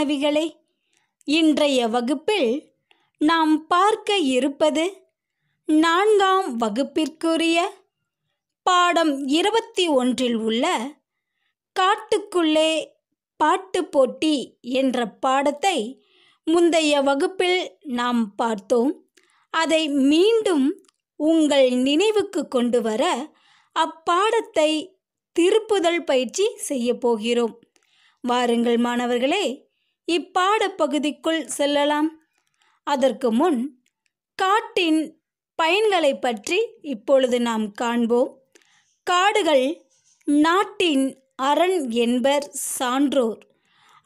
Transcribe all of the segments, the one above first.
மாணவிகளே இன்றைய வகுப்பில் நாம் பார்க்க இருப்பது நான்காம் வகுப்பிற்குரிய பாடம் இருபத்தி ஒன்றில் உள்ள காட்டுக்குள்ளே பாட்டு போட்டி என்ற பாடத்தை முந்தைய வகுப்பில் நாம் பார்த்தோம். அதை மீண்டும் உங்கள் நினைவுக்கு கொண்டு வர அப்பாடத்தை திருப்புதல் பயிற்சி செய்ய போகிறோம். வாருங்கள் மாணவர்களே இப்பாடப்பகுதிக்குள் செல்லலாம். அதற்கு முன் காட்டின் பயன்களை பற்றி இப்பொழுது நாம் காண்போம். காடுகள் நாட்டின் அரண் என்பர் சான்றோர்.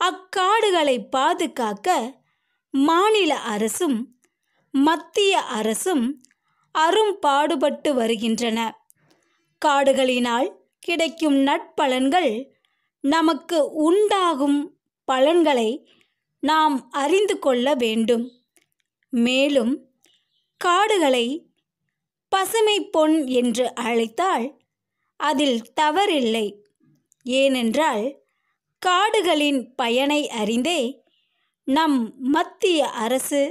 அக்காடுகளை பாதுகாக்க மாநில அரசும் மத்திய அரசும் அரும்பாடுபட்டு வருகின்றன. காடுகளினால் கிடைக்கும் நட்பலன்கள் நமக்கு உண்டாகும் பலன்களை நாம் அறிந்து கொள்ள வேண்டும். மேலும் காடுகளை பசுமை பொன் என்று அழைத்தால் அதில் தவறில்லை. ஏனென்றால் காடுகளின் பயனை அறிந்தே நம் மத்திய அரசு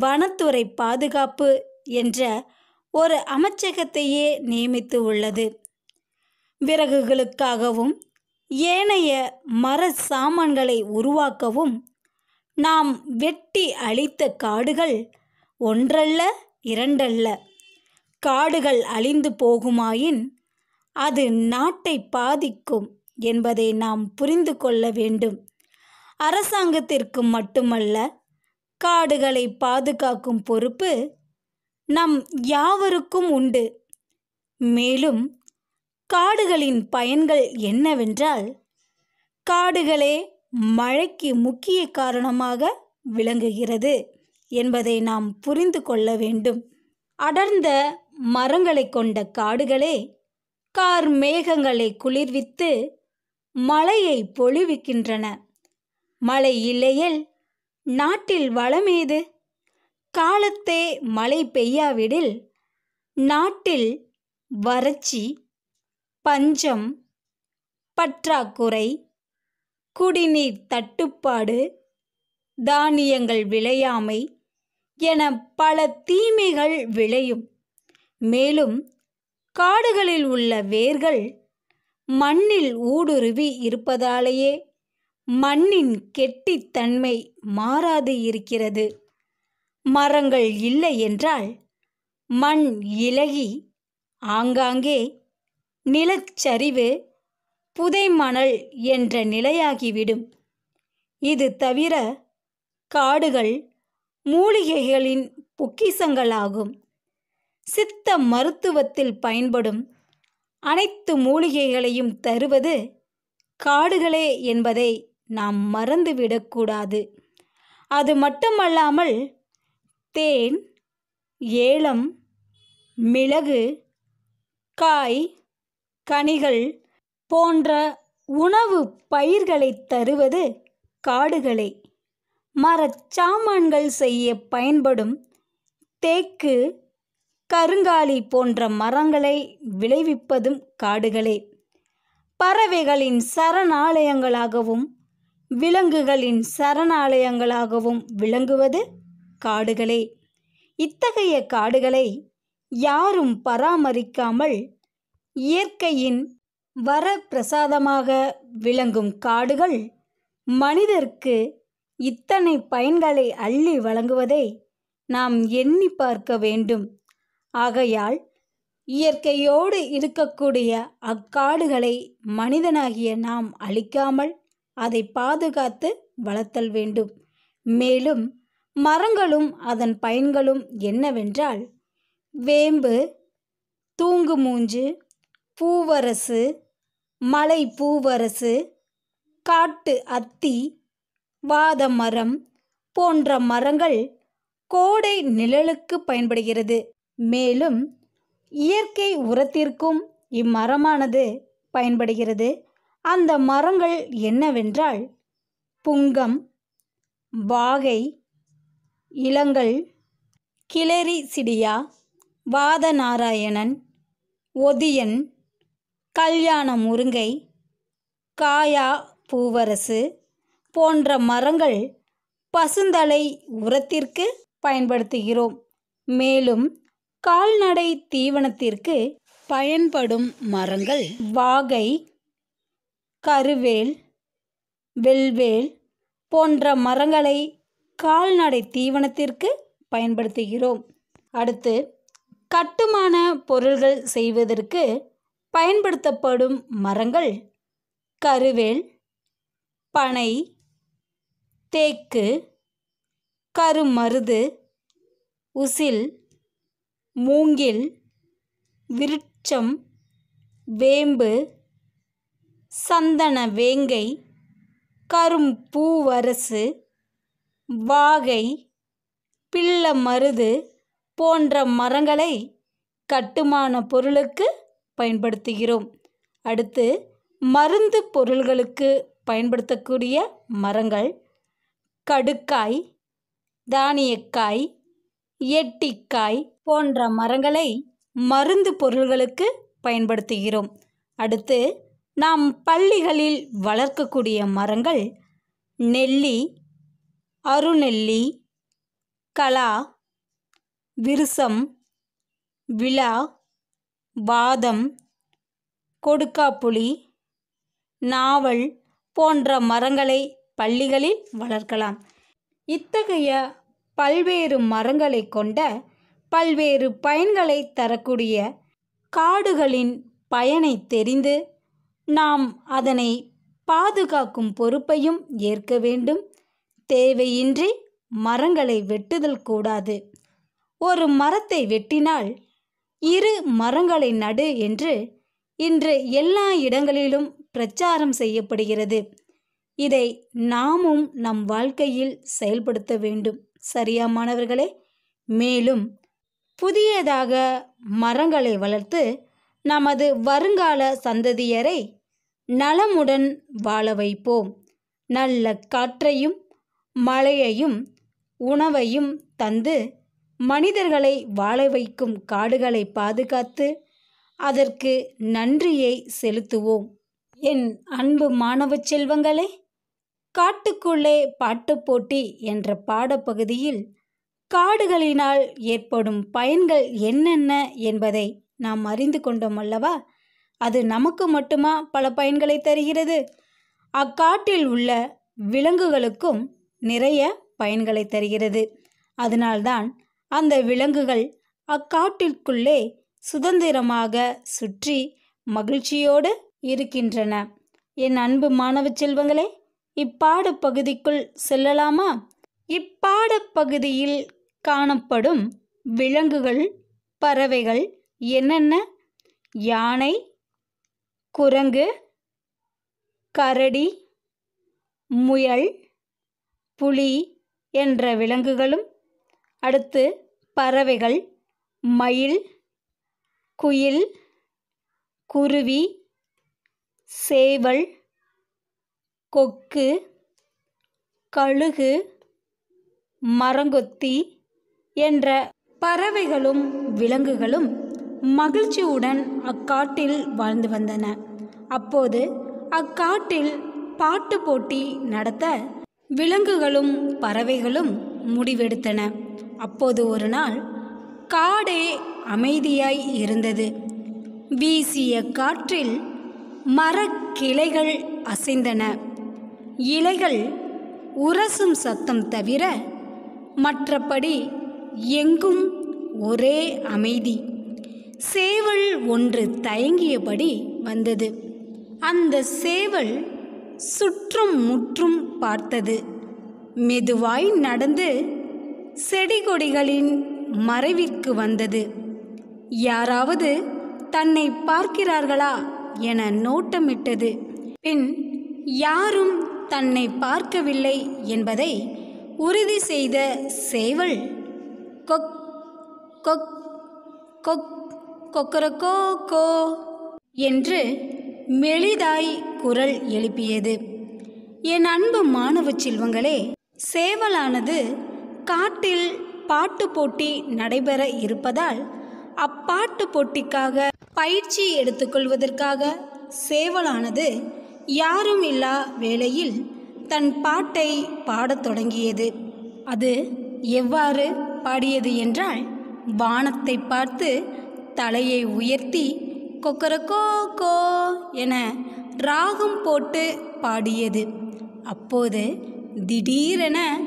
வனத்துறை பாதுகாப்பு என்ற ஒரு அமைச்சகத்தையே நியமித்து உள்ளது. விறகுகளுக்காகவும் ஏனைய மர சாமான்களை உருவாக்கவும் நாம் வெட்டி அழித்த காடுகள் ஒன்றல்ல இரண்டல்ல. காடுகள் அழிந்து போகுமாயின் அது நாட்டை பாதிக்கும் என்பதை நாம் புரிந்து கொள்ள வேண்டும். அரசாங்கத்திற்கு மட்டுமல்ல காடுகளை பாதுகாக்கும் பொறுப்பு நம் யாவருக்கும் உண்டு. மேலும் காடுகளின் பயன்கள் என்னவென்றால் காடுகளே மழைக்கு முக்கிய காரணமாக விளங்குகிறது என்பதை நாம் புரிந்து கொள்ள வேண்டும். அடர்ந்த மரங்களை கொண்ட காடுகளே கார் மேகங்களை குளிர்வித்து மழையை பொழிவிக்கின்றன. மழை இல்லையில் நாட்டில் வளமேது காலத்தே மழை பெய்யாவிடில் நாட்டில் வறட்சி பஞ்சம் பற்றாக்குறை குடிநீர் தட்டுப்பாடு தானியங்கள் விளையாமை என பல தீமைகள் விளையும். மேலும் காடுகளில் உள்ள வேர்கள் மண்ணில் ஊடுருவி இருப்பதாலேயே மண்ணின் கெட்டித்தன்மை மாறாது இருக்கிறது. மரங்கள் இல்லை என்றால் மண் இலகி ஆங்காங்கே நிலச்சரிவு புதை மணல் என்ற நிலையாகிவிடும். இது தவிர காடுகள் மூலிகைகளின் பொக்கிசங்களாகும் சித்த மருத்துவத்தில் பயன்படும் அனைத்து மூலிகைகளையும் தருவது காடுகளே என்பதை நாம் மறந்துவிடக்கூடாது அது மட்டுமல்லாமல் தேன் ஏலம் மிளகு காய் கனிகள் போன்ற உணவு பயிர்களை தருவது காடுகளே. மரச்சாமான்கள் செய்ய பயன்படும் தேக்கு கருங்காலி போன்ற மரங்களை விளைவிப்பதும் காடுகளே. பறவைகளின் சரணாலயங்களாகவும் விலங்குகளின் சரணாலயங்களாகவும் விளங்குவது காடுகளே. இத்தகைய காடுகளை யாரும் பராமரிக்காமல் இயற்கையின் வரப்பிரசாதமாக விளங்கும் காடுகள் மனிதர்க்கு இத்தனை பயன்களை அள்ளி வழங்குவதை நாம் எண்ணி பார்க்க வேண்டும். ஆகையால் இயற்கையோடு இருக்கக்கூடிய அக்காடுகளை மனிதனாகிய நாம் அழிக்காமல் அதை பாதுகாத்து வளர்த்தல் வேண்டும். மேலும் மரங்களும் அதன் பயன்களும் என்னவென்றால் வேம்பு தூங்கு மூஞ்சு பூவரசு மலை பூவரசு காட்டு அத்தி வாதமரம் போன்ற மரங்கள் கோடை நிழலுக்கு பயன்படுகிறது. மேலும் இயற்கை உரத்திற்கும் இம்மரமானது பயன்படுகிறது. அந்த மரங்கள் என்னவென்றால் புங்கம் வாகை இளங்கல் கிளரி சிடியா வாதநாராயணன் ஒதியன் கல்யாண முருங்கை காயா பூவரசு போன்ற மரங்கள் பசுந்தலை உரத்திற்கு பயன்படுத்துகிறோம். மேலும் கால்நடை தீவனத்திற்கு பயன்படும் மரங்கள் வாகை கருவேல் வெல்வேல் போன்ற மரங்களை கால்நடை தீவனத்திற்கு பயன்படுத்துகிறோம். அடுத்து கட்டுமான பொருள்கள் செய்வதற்கு பயன்படுத்தப்படும் மரங்கள் கருவேல் பனை தேக்கு கருமருது உசில் மூங்கில் விருட்சம் வேம்பு சந்தன வேங்கை கரும்பூவரசு வாகை பிள்ள மருது போன்ற மரங்களை கட்டுமான பொருளுக்கு பயன்படுத்துகிறோம். அடுத்து மருந்து பொருள்களுக்கு பயன்படுத்தக்கூடிய மரங்கள். கடுக்காய் தானியக்காய் எட்டிக்காய் போன்ற மரங்களை மருந்து பொருள்களுக்கு பயன்படுத்துகிறோம். அடுத்து நாம் பள்ளிகளில் வளர்க்கக்கூடிய மரங்கள் நெல்லி அருநெல்லி கலா விருசம் விழா பாதம் கொடுக்காப்புளி நாவல் போன்ற மரங்களை பள்ளிகளில் வளர்க்கலாம். இத்தகைய பல்வேறு மரங்களை கொண்ட பல்வேறு பயன்களை தரக்கூடிய காடுகளின் பயனை தெரிந்து நாம் அதனை பாதுகாக்கும் பொறுப்பையும் ஏற்க வேண்டும். தேவையின்றி மரங்களை வெட்டுதல் கூடாது. ஒரு மரத்தை வெட்டினால் இரு மரங்களை நடு என்று இன்று எல்லா இடங்களிலும் பிரச்சாரம் செய்யப்படுகிறது. இதை நாமும் நம் வாழ்க்கையில் செயல்படுத்த வேண்டும். சரியா மாணவர்களே? மேலும் புதியதாக மரங்களை வளர்த்து நமது வருங்கால சந்ததியரை நலமுடன் வாழ வைப்போம். நல்ல காற்றையும் மழையையும் உணவையும் தந்து மனிதர்களை வாழ வைக்கும் காடுகளை பாதுகாத்து அதற்கு நன்றியை செலுத்துவோம். என் அன்பு மாணவ செல்வங்களே காட்டுக்குள்ளே பாட்டுப் போட்டி என்ற பாடப்பகுதியில் காடுகளினால் ஏற்படும் பயன்கள் என்னென்ன என்பதை நாம் அறிந்து கொண்டோம் அல்லவா? அது நமக்கு மட்டுமா பல பயன்களை தருகிறது? அக்காட்டில் உள்ள விலங்குகளுக்கும் நிறைய பயன்களை தருகிறது. அதனால்தான் அந்த விலங்குகள் அக்காட்டிற்குள்ளே சுதந்திரமாக சுற்றி மகிழ்ச்சியோடு இருக்கின்றன. என் அன்பு மாணவ செல்வங்களே இப்பாடப்பகுதிக்குள் செல்லலாமா? இப்பாடப்பகுதியில் காணப்படும் விலங்குகள் பறவைகள் என்னென்ன? யானை குரங்கு கரடி முயல் புலி என்ற விலங்குகளும் அடுத்து பறவைகள் மயில் குயில் குருவி சேவல் கொக்கு கழுகு மரங்கொத்தி என்ற பறவைகளும் விலங்குகளும் மகிழ்ச்சியுடன் அக்காட்டில் வாழ்ந்து வந்தன. அப்போது அக்காட்டில் பாட்டு போட்டி நடத்த விலங்குகளும் பறவைகளும் முடிவெடுத்தன. அப்போது ஒரு நாள் காடே அமைதியாய் இருந்தது. வீசிய காற்றில் மரக்கிளைகள் அசைந்தன. இலைகள் உரசும் சத்தம் தவிர மற்றபடி எங்கும் ஒரே அமைதி. சேவல் ஒன்று தயங்கியபடி வந்தது. அந்த சேவல் சுற்றும் முற்றும் பார்த்தது. மெதுவாய் நடந்து செடி கொடிகளின் மறைவிற்கு வந்தது. யாராவது தன்னை பார்க்கிறார்களா என நோட்டமிட்டது. பின் யாரும் தன்னை பார்க்கவில்லை என்பதை உறுதி செய்த சேவல் கொக் கொக் கொக் கொக்கரக்கோ கோ என்று மெலிதாய் குரல் எழுப்பியது. என் அன்பு மாணவ செல்வங்களே சேவலானது காட்டில் பாட்டு போட்டி நடைபெற இருப்பதால் அப்பாட்டு போட்டிக்காக பயிற்சி எடுத்துக்கொள்வதற்காக சேவலானது யாரும் இல்லா வேளையில் தன் பாட்டை பாடத் தொடங்கியது. அது எவ்வாறு பாடியது என்றால் வானத்தை பார்த்து தலையை உயர்த்தி கொக்கரக்கோ கோ என ராகம் போட்டு பாடியது. அப்போது திடீரென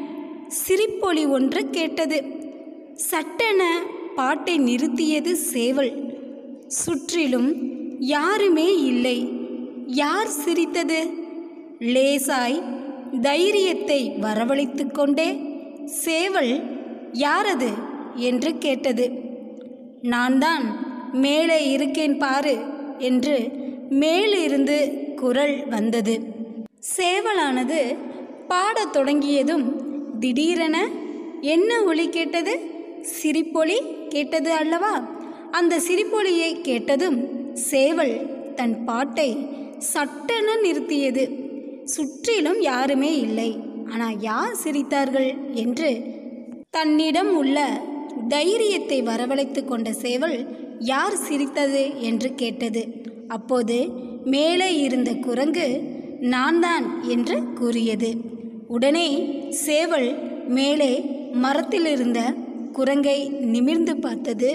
சிரிப்பொலி ஒன்று கேட்டது. சட்டென பாட்டை நிறுத்தியது சேவல். சுற்றிலும் யாருமே இல்லை. யார் சிரித்தது? லேசாய் தைரியத்தை வரவழைத்து கொண்டே சேவல் யாரது? என்று கேட்டது. நான் தான் மேலே இருக்கேன் பாரு என்று மேலிருந்து குரல் வந்தது. சேவலானது பாடத் தொடங்கியதும் திடீரென என்ன ஒலி கேட்டது? சிரிப்பொலி கேட்டது அல்லவா? அந்த சிரிப்பொலியை கேட்டதும் சேவல் தன் பாட்டை சட்டென நிறுத்தியது. சுற்றிலும் யாருமே இல்லை. ஆனால் யார் சிரித்தார்கள் என்று தன்னிடம் உள்ள தைரியத்தை வரவழைத்து கொண்ட சேவல் யார் சிரித்தது என்று கேட்டது. அப்போது மேலே இருந்த குரங்கு நான் தான் என்று கூறியது. உடனே சேவல் மேலே மரத்தில் இருந்த குரங்கை நிமிர்ந்து பார்த்தது.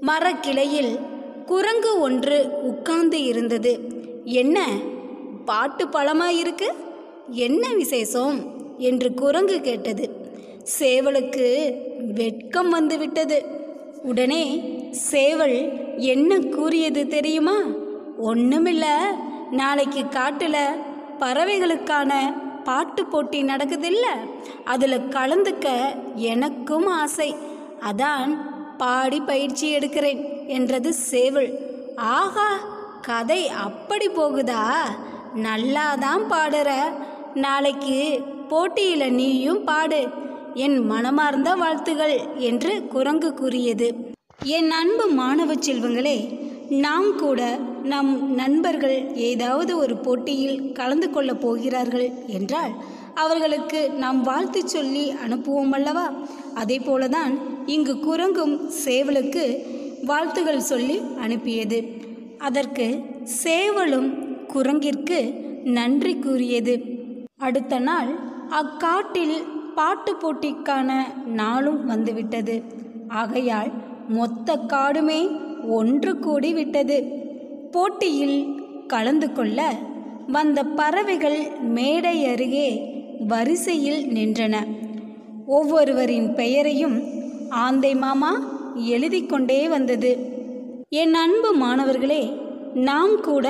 மரக்கிளையில் குரங்கு ஒன்று உட்கார்ந்து இருந்தது. என்ன? பாட்டு பழமாக இருக்கு என்ன விசேஷம்? என்று குரங்கு கேட்டது. சேவலுக்கு வெட்கம் வந்து விட்டது உடனே சேவல் என்ன கூறியது தெரியுமா? ஒன்றுமில்ல நாளைக்கு காட்டில் பறவைகளுக்கான பாட்டு போட்டி நடக்குதில்ல? அதில் கலந்துக்க எனக்கும் ஆசை. அதான் பாடி பயிற்சி எடுக்கிறேன் என்றது சேவல். ஆகா கதை அப்படி போகுதா? நல்லாதான் பாடுற. நாளைக்கு போட்டியில் நீயும் பாடு. என் மனமார்ந்த வாழ்த்துகள் என்று குரங்கு கூறியது. என் அன்பு மாணவ செல்வங்களே நாம் கூட நம் நண்பர்கள் ஏதாவது ஒரு போட்டியில் கலந்து கொள்ளப் போகிறார்கள் என்றால் அவர்களுக்கு நாம் வாழ்த்து சொல்லி அனுப்புவோம் அல்லவா? அதே போலதான் இங்கு குரங்கும் சேவலுக்கு வாழ்த்துகள் சொல்லி அனுப்பியது. அதற்கு சேவலும் குரங்கிற்கு நன்றி கூறியது. அடுத்த நாள் அக்காட்டில் பாட்டு போட்டிக்கான நாளும் வந்துவிட்டது. ஆகையால் மொத்த காடுமே ஒன்று கூடி விட்டது போட்டியில் கலந்து கொள்ள வந்த பறவைகள் மேடை அருகே வரிசையில் நின்றன. ஒவ்வொருவரின் பெயரையும் ஆந்தை மாமா எழுதி கொண்டே வந்தது. என் அன்பு மாணவர்களே நாம் கூட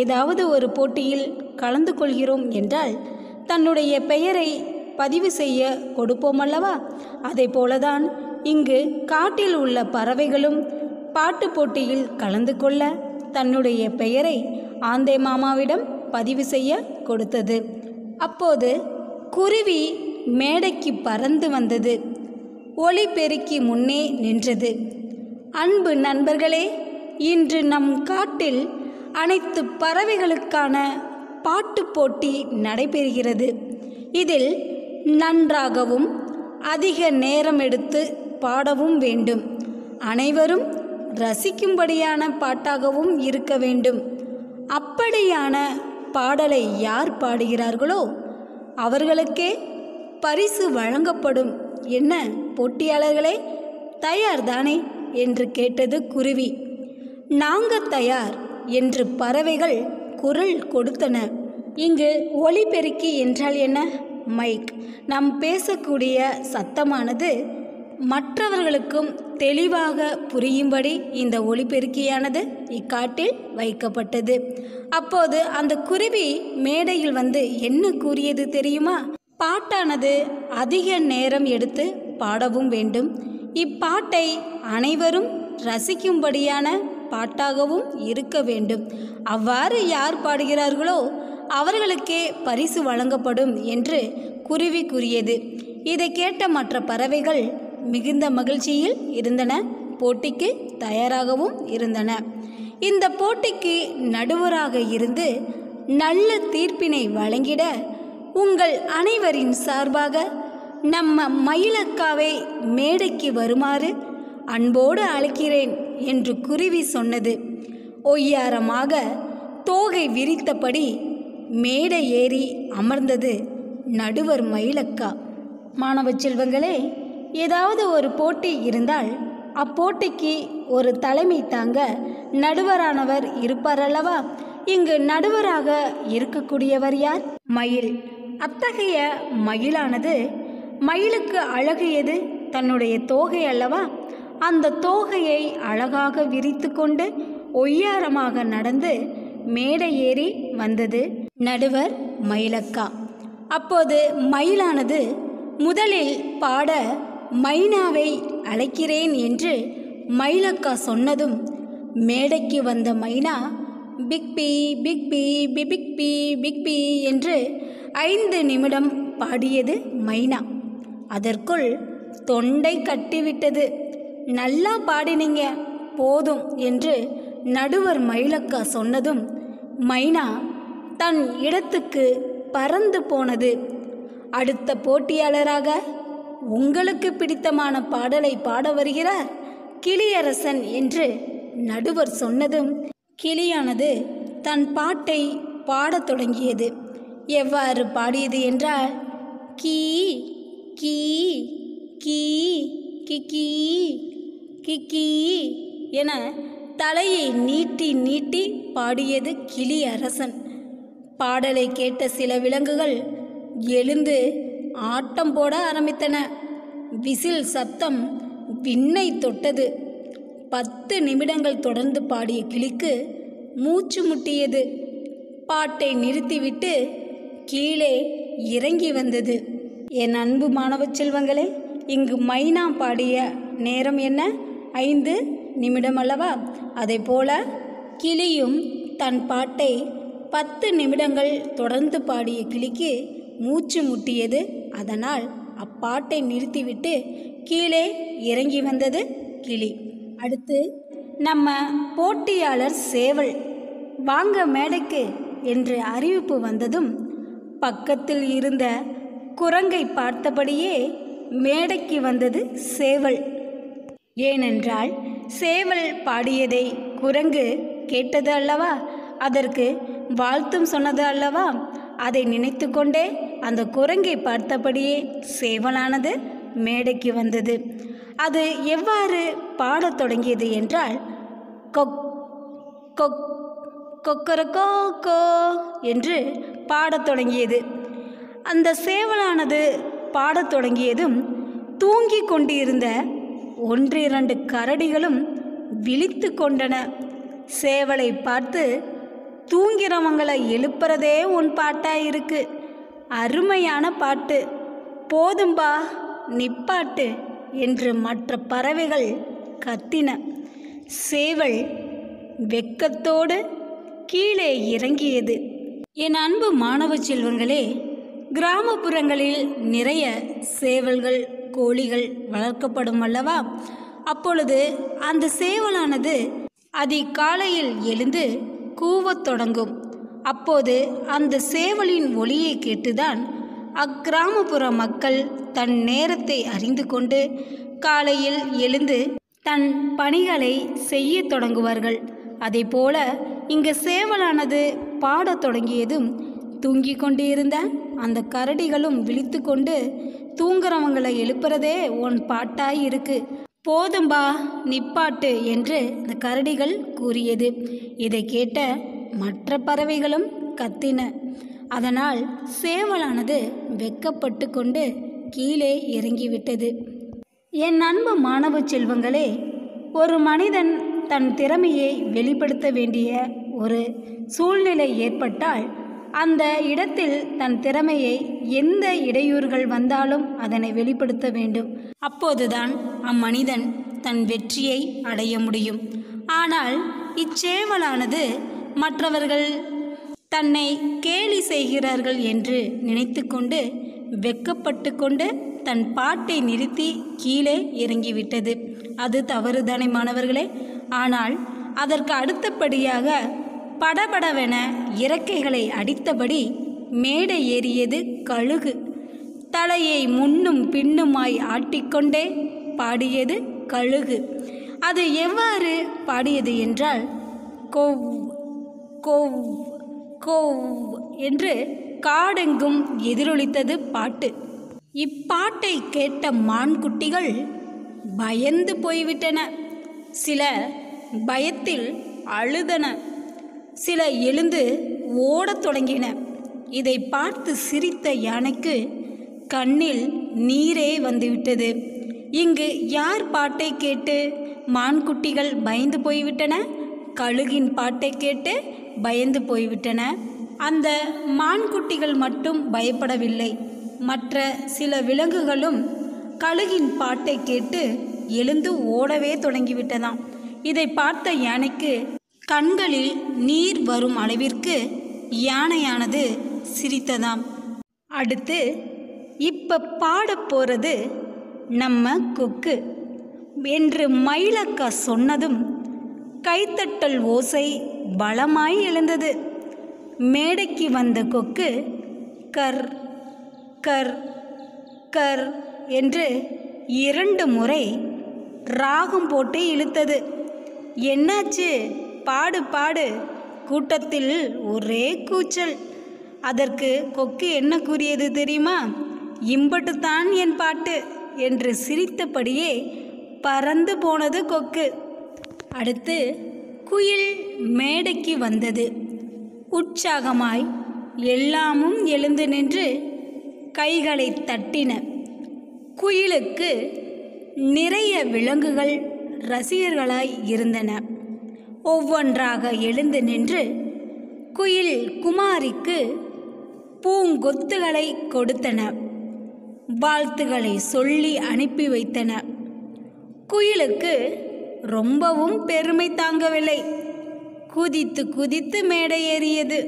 ஏதாவது ஒரு போட்டியில் கலந்து கொள்கிறோம் என்றால் தன்னுடைய பெயரை பதிவு செய்ய கொடுப்போம் அல்லவா? அதே போலதான் இங்கு காட்டில் உள்ள பறவைகளும் பாட்டு போட்டியில் கலந்து கொள்ள தன்னுடைய பெயரை ஆந்தை மாமாவிடம் பதிவு செய்ய கொடுத்தது. அப்போது குருவி மேடைக்கு பறந்து வந்தது. ஒளி பெருக்கி முன்னே நின்றது. அன்பு நண்பர்களே இன்று நம் காட்டில் அனைத்து பறவைகளுக்கான பாட்டு போட்டி நடைபெறுகிறது. இதில் நன்றாகவும் அதிக நேரம் எடுத்து பாடவும் வேண்டும். அனைவரும் ரசிக்கும்படியான பாட்டாகவும் இருக்க வேண்டும். அப்படியான பாடலை யார் பாடுகிறார்களோ அவர்களுக்கே பரிசு வழங்கப்படும் என்ன போட்டியாளர்களே? தயார் தானே என்று கேட்டது குருவி. நாங்க தயார் என்று பறவைகள் குரல் கொடுத்தன. இங்கு ஒலிபெருக்கி என்றால் என்ன? மைக். நாம் பேசக்கூடிய சத்தமானது மற்றவர்களுக்கும் தெளிவாக புரியும்படி இந்த ஒளிபெருக்கியானது இக்காட்டில் வைக்கப்பட்டது. அப்போது அந்த குருவி மேடையில் வந்து என்ன கூறியது தெரியுமா? பாட்டானது அதிக நேரம் எடுத்து பாடவும் வேண்டும். இப்பாட்டை அனைவரும் ரசிக்கும்படியான பாட்டாகவும் இருக்க வேண்டும். அவ்வாறு யார் பாடுகிறார்களோ அவர்களுக்கே பரிசு வழங்கப்படும் என்று குருவி கூறியது. இதை கேட்ட மற்ற பறவைகள் மிகுந்த மகிழ்ச்சியில் இருந்தன. போட்டிக்கு தயாராகவும் இருந்தன. இந்த போட்டிக்கு நடுவராக இருந்து நல்ல தீர்ப்பினை வழங்கிட உங்கள் அனைவரின் சார்பாக நம்ம மயிலக்காவை மேடைக்கு வருமாறு அன்போடு அழைக்கிறேன் என்று குருவி சொன்னது. ஒய்யாரமாக தோகை விரித்தபடி மேடை ஏறி அமர்ந்தது நடுவர் மயிலக்கா. மாணவ செல்வங்களே ஏதாவது ஒரு போட்டி இருந்தால் அப்போட்டிக்கு ஒரு தலைமை தாங்க நடுவரானவர் இருப்பார் அல்லவா இங்கு நடுவராக இருக்கக்கூடியவர் யார்? மயில். அத்தகைய மயிலானது மயிலுக்கு அழகு எது தன்னுடைய தோகை அல்லவா? அந்த தோகையை அழகாக விரித்து கொண்டு ஒய்யாரமாக நடந்து மேடை ஏறி வந்தது நடுவர் மயிலக்கா. அப்போது மயிலானது முதலில் பாட மைனாவை அழைக்கிறேன் என்று மயிலக்கா சொன்னதும் மேடைக்கு வந்த மைனா பிக் பி பிக் பி பி பிக் பி பிக் பி என்று ஐந்து நிமிடம் பாடியது மைனா. அதற்குள் தொண்டை கட்டிவிட்டது. நல்லா பாடினீங்க போதும் என்று நடுவர் மயிலக்கா சொன்னதும் மைனா தன் இடத்துக்கு பறந்து போனது. அடுத்த போட்டியாளராக உங்களுக்கு பிடித்தமான பாடலை பாட வருகிறார் கிளியரசன் என்று நடுவர் சொன்னதும் கிளியானது தன் பாட்டை பாடத் தொடங்கியது. எவ்வாறு பாடியது என்றால் கீ கீ கீ கிக்கி கிக்கி என தலையை நீட்டி நீட்டி பாடியது கிளி அரசன் பாடலை கேட்ட சில விலங்குகள் எழுந்து ஆட்டம் போட ஆரம்பித்தன. விசில் சத்தம் விண்ணை தொட்டது. பத்து நிமிடங்கள் தொடர்ந்து பாடிய கிளிக்கு மூச்சு முட்டியது. பாட்டை நிறுத்திவிட்டு கீழே இறங்கி வந்தது. என் அன்பு மாணவ செல்வங்களே இங்கு மைனா பாடிய நேரம் என்ன? ஐந்து நிமிடம் அல்லவா? அதே போல கிளியும் தன் பாட்டை பத்து நிமிடங்கள் தொடர்ந்து பாடிய கிளிக்கு மூச்சு முட்டியது. அதனால் அப்பாட்டை நிறுத்திவிட்டு கீழே இறங்கி வந்தது கிளி. அடுத்து நம்ம போட்டியாளர் சேவல் வாங்க மேடைக்கு என்று அறிவிப்பு வந்ததும் பக்கத்தில் இருந்த குரங்கை பார்த்தபடியே மேடைக்கு வந்தது சேவல். ஏனென்றால் சேவல் பாடியதை குரங்கு கேட்டது அல்லவா? அதற்கு வாழ்த்தும் சொன்னது அல்லவா? அதை நினைத்து கொண்டே அந்த குரங்கை பார்த்தபடியே சேவலானது மேடைக்கு வந்தது. அது எவ்வாறு பாடத் தொடங்கியது என்றால் கொக் கொக் கொக்கரக்கோ கோ என்று பாடத் தொடங்கியது. அந்த சேவலானது பாடத் தொடங்கியதும் தூங்கிக் கொண்டிருந்த ஒன்றிரண்டு கரடிகளும் விழித்து கொண்டன. சேவலை பார்த்து தூங்கிறவங்களை எழுப்புறதே உன் பாட்டா இருக்கு. அருமையான பாட்டு. போதும்பா நிப்பாட்டு என்று மற்ற பறவைகள் கத்தின. சேவல் வெக்கத்தோடு கீழே இறங்கியது. என் அன்பு மாணவ செல்வங்களே கிராமப்புறங்களில் நிறைய சேவல்கள் கோழிகள் வளர்க்கப்படும் அல்லவா? அப்பொழுது அந்த சேவலானது அதிகாலையில் எழுந்து கூவத் தொடங்கும். அப்போது அந்த சேவலின் ஒளியை கேட்டுதான் அக்கிராமப்புற மக்கள் தன் நேரத்தை அறிந்து கொண்டு காலையில் எழுந்து தன் பணிகளை செய்யத் தொடங்குவார்கள். அதேபோல இங்கு சேவலானது பாடத் தொடங்கியதும் தூங்கிக் கொண்டிருந்த அந்த கரடிகளும் விழித்து கொண்டு தூங்குறவங்களை எழுப்புறதே உன் பாட்டாய் இருக்கு. போதும்பா நிப்பாட்டு என்று அந்த கரடிகள் கூறியது. இதை கேட்ட மற்ற பறவைகளும் கத்தின. அதனால் சேவலானது வெக்கப்பட்டு கொண்டு கீழே இறங்கிவிட்டது. என் அன்பு மாணவ செல்வங்களே ஒரு மனிதன் தன் திறமையை வெளிப்படுத்த வேண்டிய ஒரு சூழ்நிலை ஏற்பட்டால் அந்த இடத்தில் தன் திறமையை எந்த இடையூறுகள் வந்தாலும் அதனை வெளிப்படுத்த வேண்டும். அப்போதுதான் அம்மனிதன் தன் வெற்றியை அடைய முடியும். ஆனால் இச்சேவலானது மற்றவர்கள் தன்னை கேலி செய்கிறார்கள் என்று நினைத்துக்கொண்டு வெக்கப்பட்டு கொண்டு தன் பாட்டை நிறுத்தி கீழே இறங்கிவிட்டது. அது தவறுதானே மாணவர்களே? ஆனால் அதற்கு அடுத்தபடியாக படபடவென இறக்கைகளை அடித்தபடி மேடை ஏறியது கழுகு. தலையை முன்னும் பின்னுமாய் ஆட்டிக்கொண்டே பாடியது கழுகு. அது எவ்வாறு பாடியது என்றால் கொவ் கொவ் கொவ் என்று காடெங்கும் எதிரொலித்தது பாட்டு. இப்பாட்டை கேட்ட மான்குட்டிகள் பயந்து போய்விட்டன. சில பயத்தில் அழுதன. சில எழுந்து ஓடத் தொடங்கின. இதை பார்த்து சிரித்த யானைக்கு கண்ணில் நீரே வந்துவிட்டது. இங்கு யார் பாட்டை கேட்டு மான்குட்டிகள் பயந்து போய்விட்டன? கழுகின் பாட்டை கேட்டு பயந்து போய்விட்டன. அந்த மான்குட்டிகள் மட்டும் பயப்படவில்லை. மற்ற சில விலங்குகளும் கழுகின் பாட்டை கேட்டு எழுந்து ஓடவே தொடங்கிவிட்டதாம். இதை பார்த்த யானைக்கு கண்களில் நீர் வரும் அளவிற்கு யானையானது சிரித்ததாம். அடுத்து இப்போ பாடப் போகிறது நம்ம கொக்கு. என்று மயிலக்கா சொன்னதும் கைத்தட்டல் ஓசை பலமாய் எழுந்தது. மேடைக்கு வந்த கொக்கு கர் கர் கர் என்று இரண்டு முறை ராகம் போட்டு இழுத்தது. என்னாச்சு? பாடு பாடு. கூட்டத்தில் ஒரே கூச்சல். அதற்கு கொக்கு என்ன கூறியது தெரியுமா? இம்பட்டுத்தான் என் பாட்டு என்று சிரித்தபடியே பறந்து போனது கொக்கு. அடுத்து குயில் மேடைக்கு வந்தது. உற்சாகமாய் எல்லாமும் எழுந்து நின்று கைகளை தட்டின. குயிலுக்கு நிறைய விலங்குகள் ரசிகர்களாய் இருந்தன. ஒவ்வொன்றாக எழுந்து நின்று குயில் குமாரிக்கு பூங்கொத்துகளை கொடுத்தன. வாழ்த்துகளை சொல்லி அனுப்பி வைத்தன. குயிலுக்கு ரொம்பவும் பெருமை தாங்கவில்லை. குதித்து குதித்து மேடை ஏறியது.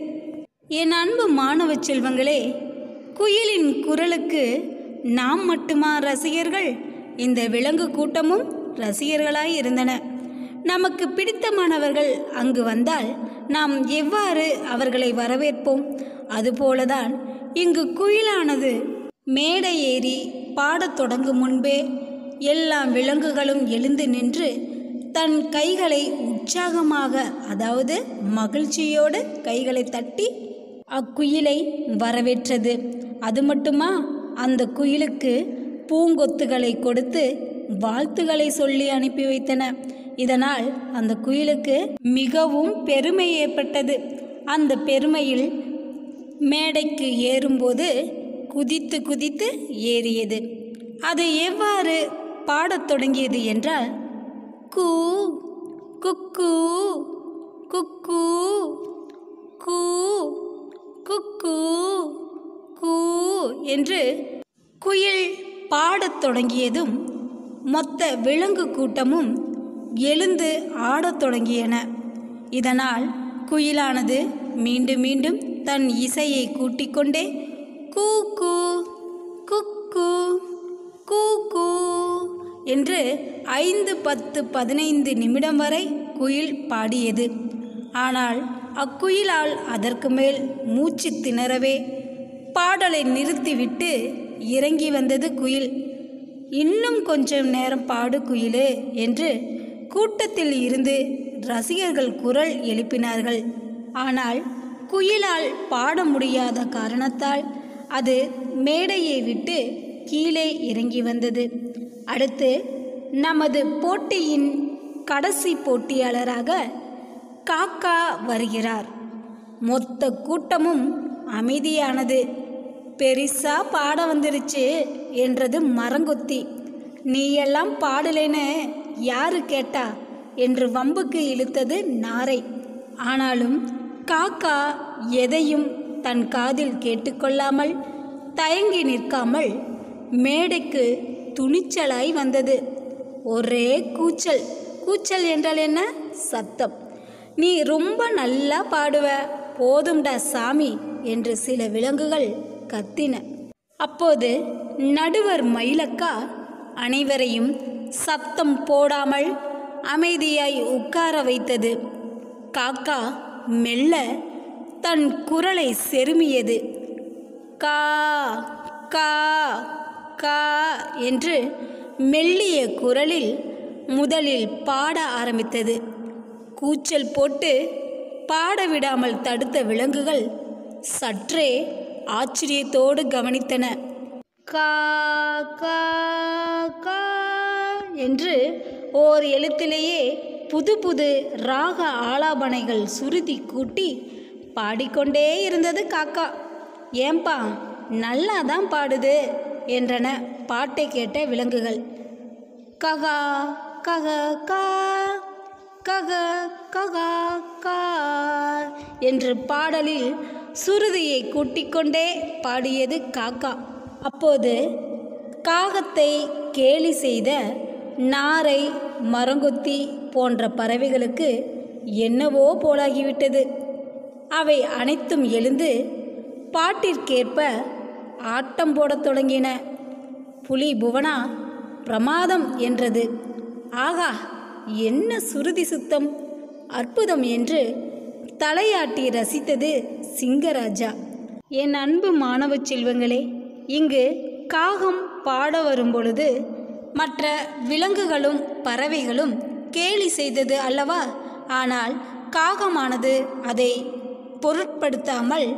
என் அன்பு மாணவ செல்வங்களே குயிலின் குரலுக்கு நாம் மட்டுமா ரசிகர்கள்? இந்த விலங்கு கூட்டமும் ரசிகர்களாய் இருந்தன. நமக்கு பிடித்தமானவர்கள் அங்கு வந்தால் நாம் எவ்வாறு அவர்களை வரவேற்போம்? அதுபோலதான் இங்கு குயிலானது மேடை ஏறி பாடத் தொடங்கும் முன்பே எல்லா விலங்குகளும் எழுந்து நின்று தன் கைகளை உற்சாகமாக அதாவது மகிழ்ச்சியோடு கைகளை தட்டி அக்குயிலை வரவேற்றது. அது மட்டுமா? அந்த குயிலுக்கு பூங்கொத்துகளை கொடுத்து வாழ்த்துக்களை சொல்லி அனுப்பி வைத்தன. இதனால் அந்த குயிலுக்கு மிகவும் பெருமை ஏற்பட்டது. அந்த பெருமையில் மேடைக்கு ஏறும்போது குதித்து குதித்து ஏறியது. அது எவ்வாறு பாடத் தொடங்கியது என்றால் கூ குக்கு குக்கு கூ குக்கு கூ என்று குயில் பாடத் தொடங்கியதும் மொத்த விலங்கு கூட்டமும் எழுந்து ஆடத் தொடங்கியன. இதனால் குயிலானது மீண்டும் மீண்டும் தன் இசையை கூட்டிக்கொண்டே கூ கூ குக்கு கூ கூ என்று ஐந்து பத்து பதினைந்து நிமிடம் வரை குயில் பாடியது. ஆனால் அக்குயிலால் அதற்கு மேல் மூச்சு திணறவே பாடலை நிறுத்திவிட்டு இறங்கி வந்தது குயில். இன்னும் கொஞ்சம் நேரம் பாடு குயிலு என்று கூட்டத்தில் இருந்து ரசிகர்கள் குரல் எழுப்பினார்கள். ஆனால் குயிலால் பாட முடியாத காரணத்தால் அது மேடையை விட்டு கீழே இறங்கி வந்தது. அடுத்து நமது போட்டியின் கடைசி போட்டியாளராக காக்கா வருகிறார். மொத்த கூட்டமும் அமைதியானது. பெரிசா பாட வந்துருச்சு என்றது மரங்கொத்தி. நீ எல்லாம் பாடலைன்னு யாரு கேட்டா? என்று வம்புக்கு இழுத்தது நாரை. ஆனாலும் காக்கா எதையும் தன் காதில் கேட்டுக்கொள்ளாமல் தயங்கி நிற்காமல் மேடைக்கு துணிச்சலாய் வந்தது. ஒரே கூச்சல். கூச்சல் என்றால் என்ன? சத்தம். நீ ரொம்ப நல்லா பாடுவ. போதும்டா சாமி என்று சில விலங்குகள் கத்தின. அப்போது நடுவர் மயிலக்கா அனைவரையும் சத்தம் போடாமல் அமைதியாய் உட்கார வைத்தது. காக்கா மெல்ல தன் குரலை செருமியது. கா கா கா என்று மெல்லிய குரலில் முதலில் பாட ஆரம்பித்தது. கூச்சல் போட்டு பாட விடாமல் தடுத்த விலங்குகள் சற்றே ஆச்சரியத்தோடு கவனித்தன. கா கா கா என்று ஓர் எழுத்திலேயே புது புது ராக ஆலாபனைகள் சுருதி கூட்டி பாடிக்கொண்டே இருந்தது காக்கா. ஏம்பா நல்லா தான் பாடுது என்றன பாட்டை கேட்ட விலங்குகள். ககா கக கா கக ககா கா என்று பாடலில் சுருதியை கூட்டிக்கொண்டே பாடியது காக்கா. அப்போது காகத்தை கேலி செய்த நாரை மரங்கொத்தி போன்ற பறவைகளுக்கு என்னவோ போலாகிவிட்டது. அவை அனைத்தும் எழுந்து பாட்டிற்கேற்ப ஆட்டம் போடத் தொடங்கின. புலி புவனா பிரமாதம் என்றது. ஆகா என்ன சுருதி சுத்தம். அற்புதம் என்று தலையாட்டி ரசித்தது சிங்கராஜா. என் அன்பு மாணவ செல்வங்களே இங்கு காகம் பாட வரும் பொழுது மற்ற விலங்குகளும் பறவைகளும் கேலி செய்தது அல்லவா? ஆனால் காகமானது அதை பொருட்படுத்தாமல்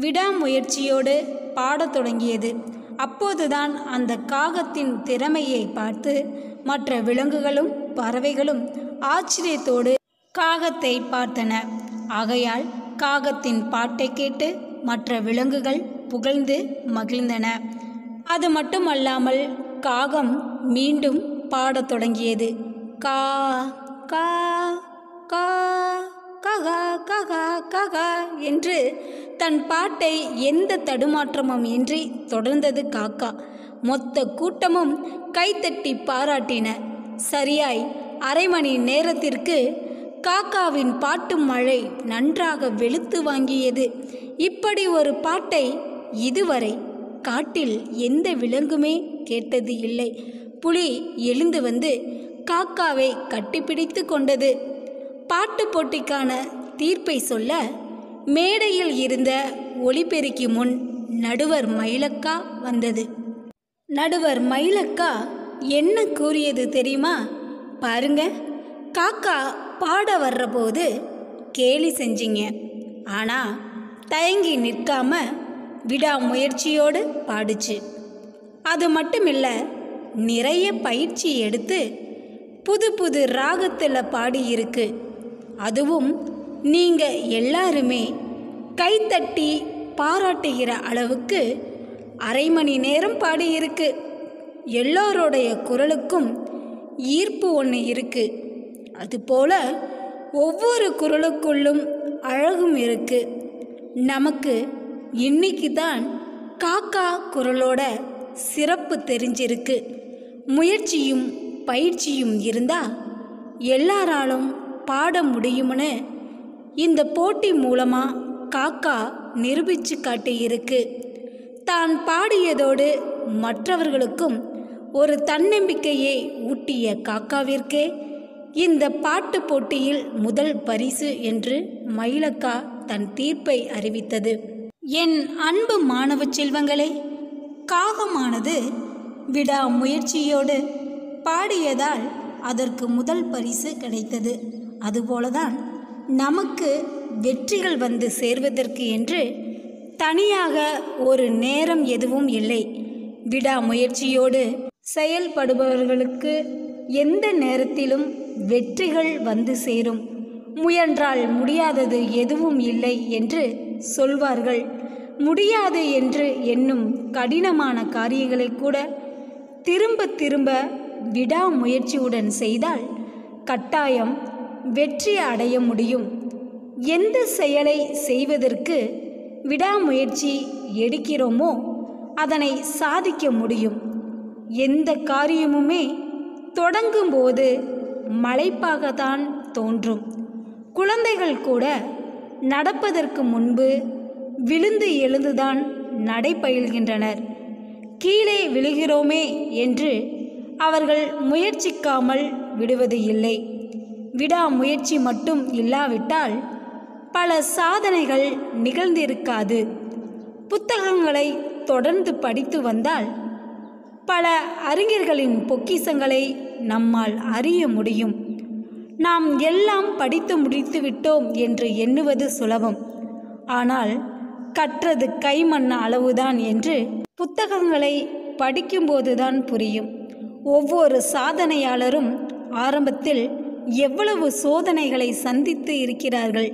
விடாமுயற்சியோடு பாடத் தொடங்கியது. அப்போதுதான் அந்த காகத்தின் திறமையை பார்த்து மற்ற விலங்குகளும் பறவைகளும் ஆச்சரியத்தோடு காகத்தை பார்த்தன. ஆகையால் காகத்தின் பாட்டை கேட்டு மற்ற விலங்குகள் புகழ்ந்து மகிழ்ந்தன. அது மட்டுமல்லாமல் காகம் மீண்டும் பாடத் தொடங்கியது. கா கா கா ககா ககா ககா என்று தன் பாட்டை எந்த தடுமாற்றமும் இன்றி தொடர்ந்தது காக்கா. மொத்த கூட்டமும் கைத்தட்டி பாராட்டின. சரியாய் அரை மணி நேரத்திற்கு காக்காவின் பாட்டு மழை நன்றாக வெளுத்து வாங்கியது. இப்படி ஒரு பாட்டை இதுவரை காட்டில் எந்த விலங்குமே கேட்டது இல்லை. புலி எழுந்து வந்து காக்காவை கட்டிப்பிடித்து கொண்டது. பாட்டு போட்டிக்கான தீர்ப்பை சொல்ல மேடையில் இருந்த ஒளிபெருக்கி முன் நடுவர் மயிலக்கா வந்தது. நடுவர் மயிலக்கா என்ன கூறியது தெரியுமா? பாருங்க. காக்கா பாட வர்றபோது கேலி செஞ்சீங்க. ஆனால் தயங்கி நிற்காம விடாமுயற்சியோடு பாடுச்சு. அது மட்டும் இல்லை நிறைய பயிற்சி எடுத்து புது புது ராகத்தில் பாடியிருக்கு. அதுவும் நீங்கள் எல்லாருமே கைத்தட்டி பாராட்டுகிற அளவுக்கு அரை மணி நேரம் பாடியிருக்கு. எல்லோருடைய குரலுக்கும் ஈர்ப்பு ஒன்று இருக்கு. அதுபோல ஒவ்வொரு குரலுக்குள்ளும் அழகும் இருக்கு. நமக்கு இன்னைக்கு தான் காக்கா குரலோட சிறப்பு தெரிஞ்சிருக்கு. முயற்சியும் பயிற்சியும் இருந்தால் எல்லாராலும் பாட முடியும்னு இந்த போட்டி மூலமாக காக்கா நிரூபித்து காட்டியிருக்கு. தான் பாடியதோடு மற்றவர்களுக்கும் ஒரு தன்னம்பிக்கையை ஊட்டிய காக்காவிற்கே இந்த பாட்டு போட்டியில் முதல் பரிசு என்று மயிலக்கா தன் தீர்ப்பை அறிவித்தது. என் அன்பு மாணவ செல்வங்களே காகமானது விடாமுயற்சியோடு பாடியதால் அதற்கு முதல் பரிசு கிடைத்தது. அதுபோலதான் நமக்கு வெற்றிகள் வந்து சேர்வதற்கு என்று தனியாக ஒரு நேரம் எதுவும் இல்லை. விடாமுயற்சியோடு செயல்படுபவர்களுக்கு எந்த நேரத்திலும் வெற்றிகள் வந்து சேரும். முயன்றால் முடியாதது எதுவும் இல்லை என்று சொல்வார்கள். முடியாது என்று எண்ணும் கடினமான காரியங்களை கூட திரும்ப திரும்ப விடாமுயற்சியுடன் செய்தால் கட்டாயம் வெற்றி அடைய முடியும். எந்த செயலை செய்வதற்கு விடாமுயற்சி எடுக்கிறோமோ அதனை சாதிக்க முடியும். எந்த காரியமுமே தொடங்கும்போது மலைப்பாகத்தான் தோன்றும். குழந்தைகள் கூட நடப்பதற்கு முன்பு விழுந்து எழுந்துதான் நடைபயில்கின்றனர். கீழே விழுகிறோமே என்று அவர்கள் முயற்சிக்காமல் விடுவது இல்லை. விடாமுயற்சி மட்டும் இல்லாவிட்டால் பல சாதனைகள் நிகழ்ந்திருக்காது. புத்தகங்களை தொடர்ந்து படித்து வந்தால் பல அறிஞர்களின் பொக்கிஷங்களை நம்மால் அறிய முடியும். நாம் எல்லாம் படித்து முடித்துவிட்டோம் என்று எண்ணுவது சுலபம். ஆனால் கற்றது கைமண் அளவுதான் என்று புத்தகங்களை படிக்கும்போதுதான் புரியும். ஒவ்வொரு சாதனையாளரும் ஆரம்பத்தில் எவ்வளவு சோதனைகளை சந்தித்து இருக்கிறார்கள்.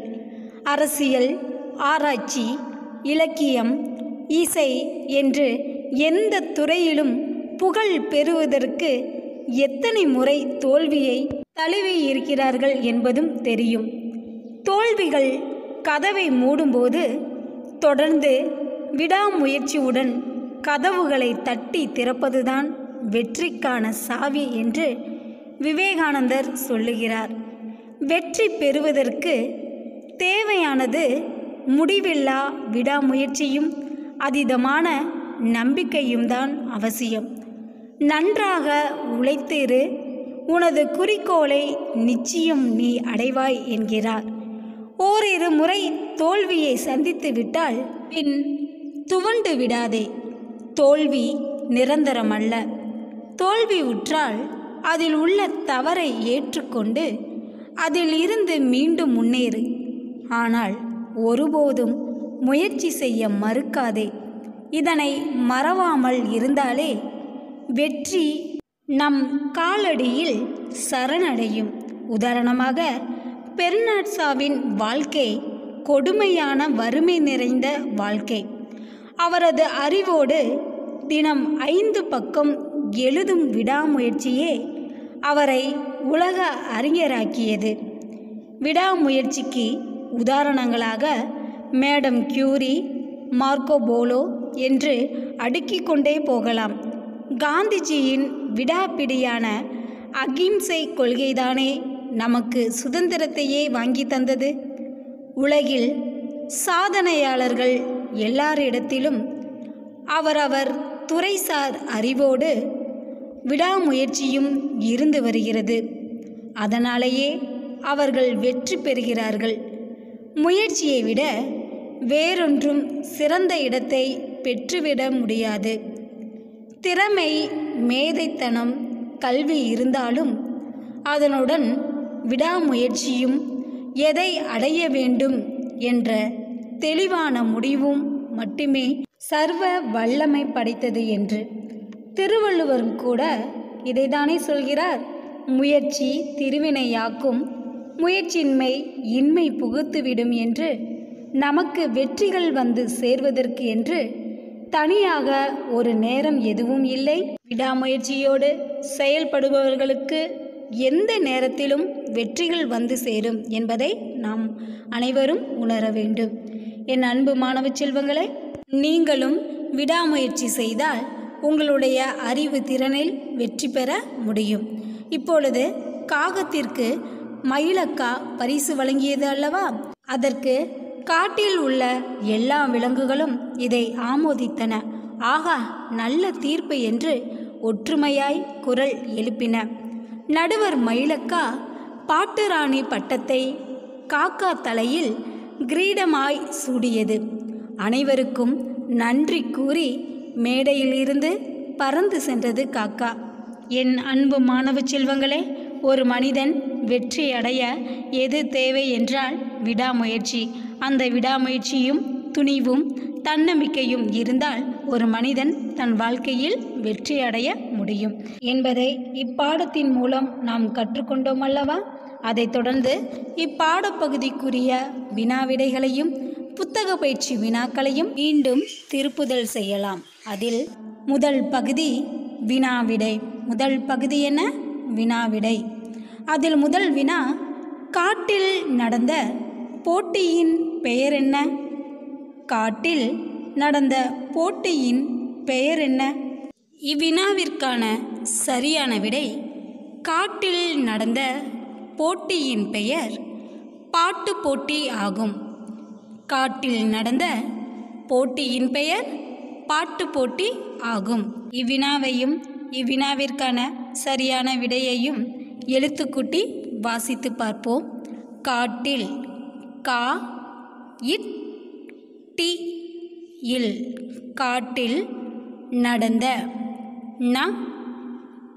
அரசியல் ஆராய்ச்சி இலக்கியம் இசை என்று எந்த துறையிலும் புகழ் பெறுவதற்கு எத்தனை முறை தோல்வியை தழுவி இருக்கிறார்கள் என்பதும் தெரியும். தோல்விகள் கதவை மூடும்போது தொடர்ந்து விடாமுயற்சியுடன் கதவுகளை தட்டி திறப்பதுதான் வெற்றிக்கான சாவி என்று விவேகானந்தர் சொல்லுகிறார். வெற்றி பெறுவதற்கு தேவையானது முடிவில்லா விடாமுயற்சியும் அதீதமான நம்பிக்கையும் தான் அவசியம். நன்றாக உழைத்திரு உனது குறிக்கோளை நிச்சயம் நீ அடைவாய் என்கிறார். ஓரிரு முறை தோல்வியை சந்தித்து விட்டால் பின் துவண்டு விடாதே. தோல்வி நிரந்தரமல்ல. தோல்வி உற்றால் அதில் உள்ள தவறை ஏற்றுக்கொண்டு அதில் இருந்து மீண்டும் முன்னேறு. ஆனால் ஒருபோதும் முயற்சி செய்ய மறுக்காதே. இதனை மறவாமல் இருந்தாலே வெற்றி நம் காலடியில் சரணடையும். உதாரணமாக பெர்னாட்சாவின் வாழ்க்கை கொடுமையான வறுமை நிறைந்த வாழ்க்கை. அவரது அறிவோடு தினம் ஐந்து பக்கம் எழுதும் விடாமுயற்சியே அவரை உலக அறிஞராக்கியது. விடாமுயற்சிக்கு உதாரணங்களாக மேடம் கியூரி மார்க்கோ போலோ என்று அடுக்கிக் கொண்டே போகலாம். காந்திஜியின் விடாப்பிடியான அகிம்சை கொள்கைதானே நமக்கு சுதந்திரத்தையே வாங்கி தந்தது? உலகில் சாதனையாளர்கள் எல்லாரிடத்திலும் அவரவர் துறைசார் அறிவோடு விடாமுயற்சியும் இருந்து வருகிறது. அதனாலேயே அவர்கள் வெற்றி பெறுகிறார்கள். முயற்சியை விட வேறொன்றும் சிறந்த இடத்தை பெற்றுவிட முடியாது. திறமை மேதைத்தனம் கல்வி இருந்தாலும் அதனுடன் விடாமுயற்சியும் எதை அடைய வேண்டும் என்ற தெளிவான முடிவும் மட்டுமே சர்வ வல்லமை படைத்தது என்று. திருவள்ளுவரும் கூட இதைதானே சொல்கிறார். முயற்சி திருவினையாக்கும் முயற்சியின்மை இன்மை புகுத்துவிடும் என்று. நமக்கு வெற்றிகள் வந்து சேர்வதற்கு என்று. தனியாக ஒரு நேரம் எதுவும் இல்லை. விடாமுயற்சியோடு செயல்படுபவர்களுக்கு எந்த நேரத்திலும் வெற்றிகள் வந்து சேரும் என்பதை நாம் அனைவரும் உணர வேண்டும். என் அன்பு மாணவ செல்வங்களே நீங்களும் விடாமுயற்சி செய்தால் உங்களுடைய அறிவு திறனில் வெற்றி பெற முடியும். இப்பொழுது காகத்திற்கு மயிலக்கா பரிசு வழங்கியது அல்லவா? அதற்கு காட்டில் உள்ள எல்லா விலங்குகளும் இதை ஆமோதித்தன. ஆகா நல்ல தீர்ப்பு என்று ஒற்றுமையாய் குரல் எழுப்பின. நடுவர் மயிலக்கா பாட்டுராணி பட்டத்தை காக்கா தலையில் கிரீடமாய் சூடியது. அனைவருக்கும் நன்றி கூறி மேடையிலிருந்து பறந்து சென்றது காக்கா. என் அன்பு மாணவ செல்வங்களே ஒரு மனிதன் வெற்றி அடைய எது தேவை என்றால் விடாமுயற்சி. அந்த விடாமுயற்சியும் துணிவும் தன்னம்பிக்கையும் இருந்தால் ஒரு மனிதன் தன் வாழ்க்கையில் வெற்றி அடைய முடியும். என்பதை இப்பாடத்தின் மூலம் நாம் கற்றுக்கொண்டோம் அல்லவா அதைத் தொடர்ந்து இப்பாடப்பகுதிக்குரிய வினாவிடைகளையும் புத்தக பயிற்சி வினாக்களையும் மீண்டும் திருப்புதல் செய்யலாம். அதில் முதல் பகுதி வினாவிடை. முதல் பகுதி என்ன? வினாவிடை. அதில் முதல் வினா காட்டில் நடந்த போட்டியின் பெயர் என்ன? காட்டில் நடந்த போட்டியின் பெயர் என்ன? இவ்வினாவிற்கான சரியான விடை காட்டில் நடந்த போட்டியின் பெயர் பாட்டு போட்டி ஆகும். காட்டில் நடந்த போட்டியின் பெயர் பாட்டு போட்டி ஆகும். இவ்வினாவையும் இவ்வினாவிற்கான சரியான விடையையும் எழுத்துக்கூட்டி வாசித்து பார்ப்போம். காட்டில் கா இட் டி இல் காட்டில் நடந்த ந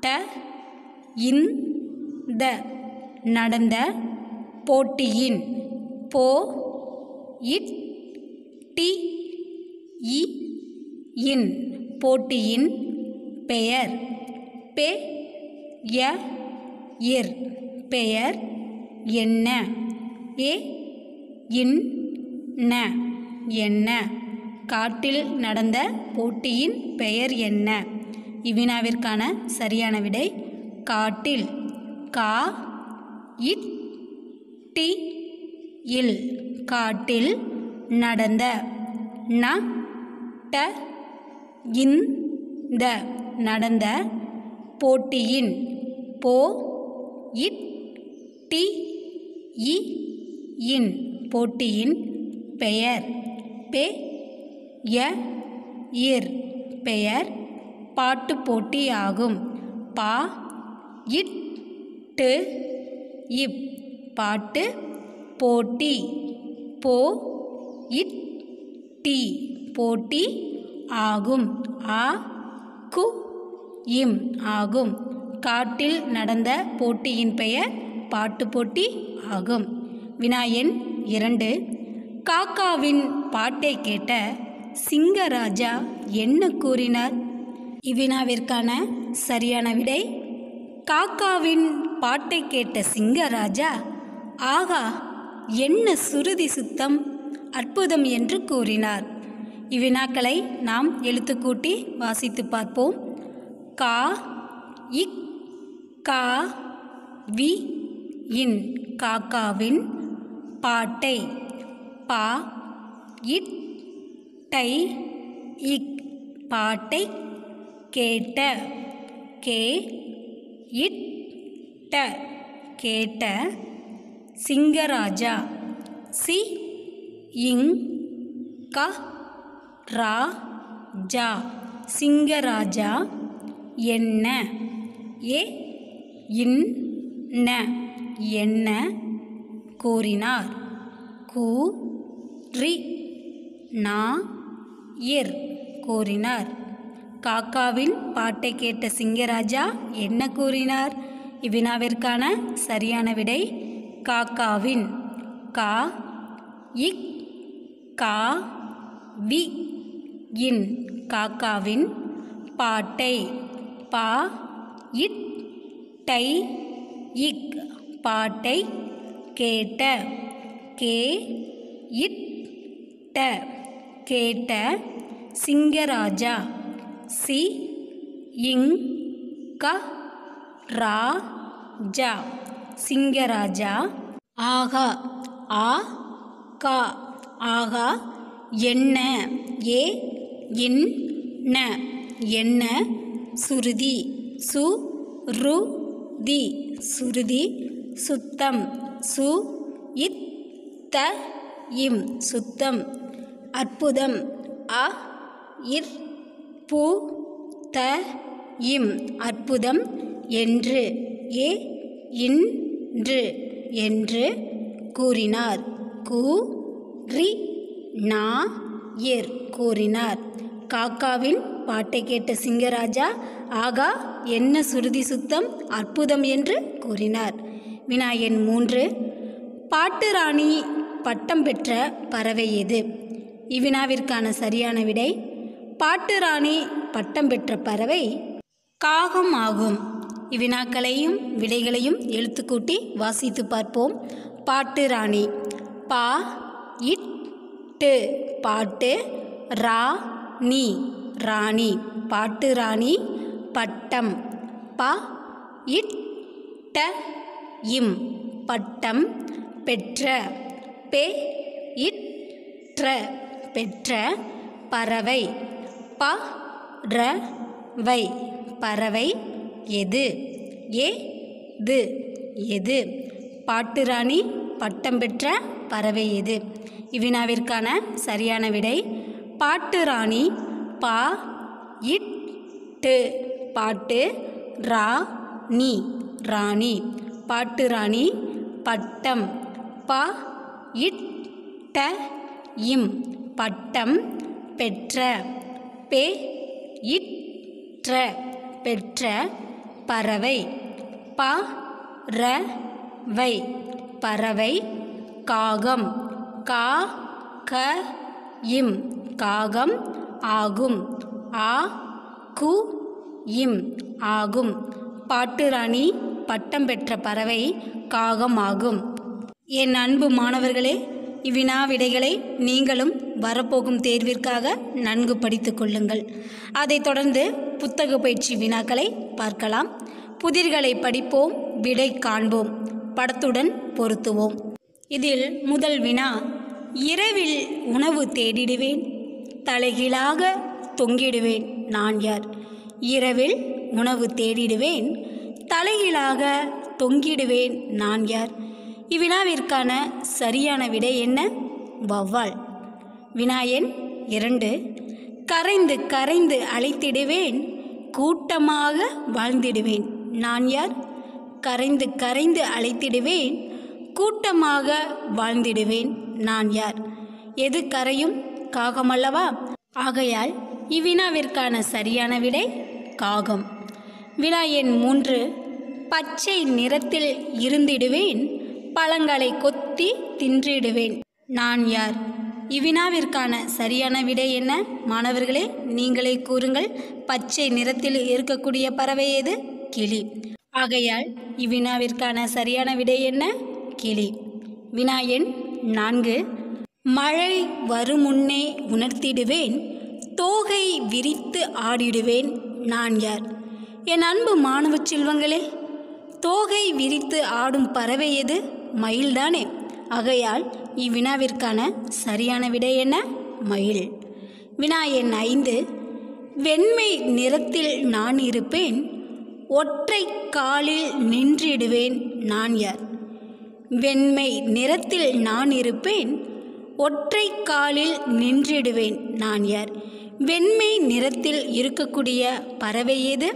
ட இந்த நடந்த போட்டியின் போ இட் டி இ இன் போட்டியின் பெயர். பே ய இர். பெயர் என்ன? ஏ இன் ந என்ன? காட்டில் நடந்த போட்டியின் பெயர் என்ன? இவ்வினாவிற்கான சரியான விடை காட்டில். கா இட் டி இல். காட்டில் நடந்த ந ட இந்த நடந்த போட்டியின் போ இட் டி இ இன் போட்டியின் பெயர் பெ ய இர் பெயர் பாட்டு போட்டி ஆகும். பா இட் டு இப் பாட்டு போட்டி. போ இட் டி போட்டி ஆகும். ஆ கு இம் ஆகும். காட்டில் நடந்த போட்டியின் பெயர் பாட்டு போட்டி ஆகும். வினாயன் இரண்டு. காக்காவின் பாட்டை கேட்ட சிங்கராஜா என்ன கூறினார்? இவ்வினாவிற்கான சரியான விடை காக்காவின் பாட்டை கேட்ட சிங்கராஜா ஆகா என்ன சுருதி சுத்தம் அற்புதம் என்று கூறினார். இவ்வினாக்களை நாம் எழுத்துக்கூட்டி வாசித்து பார்ப்போம். கா இக் கா வி இன் காக்காவின் பாட்டை. பா இட் டை இக் பாட்டை கேட்ட கே இட் ட கேட்ட சிங்கராஜா. சி. இங் க ரா. ஜா. சிங்கராஜா. என்ன? ஏ. இன். ந. என்ன? கூறினார். கூ. ரி நா. எர் கூறினார். காக்காவின் பாட்டை கேட்ட சிங்கராஜா என்ன கூறினார்? இவ்வினாவிற்கான சரியான விடை காக்காவின் கா இக் கா வி இன் காக்காவின் பாட்டை பா இட் டை இக் பாட்டை கேட்ட கே இட் ட கேட்ட சிங்கராஜா சி இங் க ரா ஜா. சிங்கராஜா ஆகா ஆ கா ஆகா என்ன ஏ இன் ந என்ன சுருதி சு ரு தி சுருதி சுத்தம் சு இத் த இம் சுத்தம் அற்புதம் அ இர் பு த இம் அற்புதம் என்று ஏ இன் என்று கூறினார். கு ரி நா ஏர் கூறினார். காக்காவின் பாட்டை கேட்ட சிங்கராஜா ஆகா என்ன சுருதி சுத்தம் அற்புதம் என்று கூறினார். வினாயன் மூன்று பாட்டு ராணி பட்டம் பெற்ற பறவை எது இவ்வினாவிற்கான சரியான விடை பாட்டு ராணி பட்டம் பெற்ற பறவை காகம் ஆகும். இவ்வினாக்களையும் விடைகளையும் எழுத்துக்கூட்டி வாசித்து பார்ப்போம். பாட்டு ராணி. பா இட் பாட்டு ரா நீ. ராணி. பாட்டு ராணி பட்டம். ப இட் ட இம். பட்டம் பெற்ற பெ இட் பெற்ற பறவை. ப ர வை. பறவை எது? ஏ து. எது? பாட்டுராணி பட்டம் பெற்ற பறவை எது? இவ்வினாவிற்கான சரியான விடை பாட்டுராணி பா இட் பாட்டு ரா நீ ராணி. பாட்டுராணி பட்டம் பா இட் ட இம். பட்டம் பெற்ற பே இட் பெற்ற பறவை. ப ர வை. பறவை காகம். கா க இம். காகம் ஆகும். ஆ கு இம். ஆகும். பாட்டுராணி பட்டம் பெற்ற பறவை காகம் ஆகும் என் அன்பு மாணவர்களே இவ்வினா விடைகளை நீங்களும் வரப்போகும் தேர்விற்காக நன்கு படித்து கொள்ளுங்கள். அதைத் தொடர்ந்து புத்தக பயிற்சி வினாக்களை பார்க்கலாம். புதிர்களை படிப்போம் விடை காண்போம். படத்துடன் பொருத்துவோம். இதில் முதல் வினா இரவில் உணவு தேடிடுவேன் தலைகீழாக தொங்கிடுவேன் நான் யார்? இரவில் உணவு தேடிடுவேன் தலைகீழாக தொங்கிடுவேன் நான் யார்? இவ்வினாவிற்கான சரியான விடை என்ன? வௌவால். வினா இரண்டு கரைந்து கரைந்து அழைத்திடுவேன் கூட்டமாக வாழ்ந்திடுவேன். நான் யார்? கரைந்து கரைந்து அழைத்திடுவேன் கூட்டமாக வாழ்ந்திடுவேன். நான் யார்? எது கரையும்? காகமல்லவா? ஆகையால் இவ்வினாவிற்கான சரியான விடை காகம். வினா எண் மூன்று பச்சை நிறத்தில் இருந்திடுவேன் பழங்களை கொத்தி தின்றிடுவேன். நான் யார்? இவ்வினாவிற்கான சரியான விடை என்ன? மாணவர்களே நீங்களே கூறுங்கள். பச்சை நிறத்தில் இருக்கக்கூடிய பறவை எது கிளி. ஆகையால் இவ்வினாவிற்கான சரியான விடை என்ன? கிளி. வினா எண் நான்கு. மழை வருமுன்னே உணர்த்திடுவேன். தோகை விரித்து ஆடிடுவேன். நான் யார்? என் அன்பு மாணவ செல்வங்களே தோகை விரித்து ஆடும் பறவை எது? மயில்தானே. ஆகையால் இவ்வினாவிற்கான சரியான விடை என்ன? மயில். வினா எண் ஐந்து. வெண்மை நிறத்தில் நான் இருப்பேன் ஒற்றை காலில் நின்றிடுவேன் நான் யார்? வெண்மை நிறத்தில் நான் இருப்பேன் ஒற்றை காலில் நின்றிடுவேன் நான் யார்? வெண்மை நிறத்தில் இருக்கக்கூடிய பறவை எது?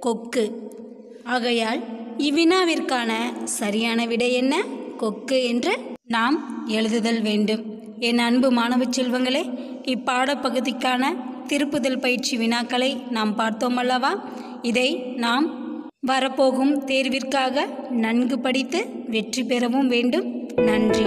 கொக்கு. ஆகையால் இவ்வினாவிற்கான சரியான விடை என்ன? கொக்கு என்று நாம் எழுதுதல் வேண்டும். என் அன்பு மாணவ செல்வங்களே இப்பாடப்பகுதிக்கான திருப்புதல் பயிற்சி வினாக்களை நாம் பார்த்தோம் அல்லவா? இதை நாம் வரப்போகும் தேர்விற்காக நன்கு படித்து வெற்றி பெறவும் வேண்டும். நன்றி.